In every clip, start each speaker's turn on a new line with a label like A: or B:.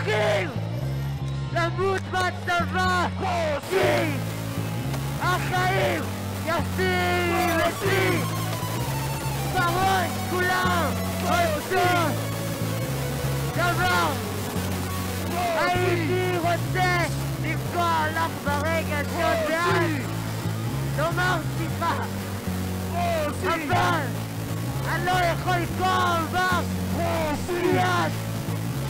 A: רוצים למות בצבא! כי החיים יפים אצלי בראש כולם רוצים דבר הייתי רוצה לפגוע לך ברגע שיודעת לומר סליחה אבל אני לא יכול לפגוע בך. כי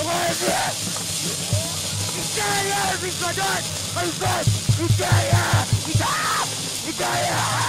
A: Italia! Italia! Italia! Italia!